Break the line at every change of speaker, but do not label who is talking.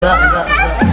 哥，哥。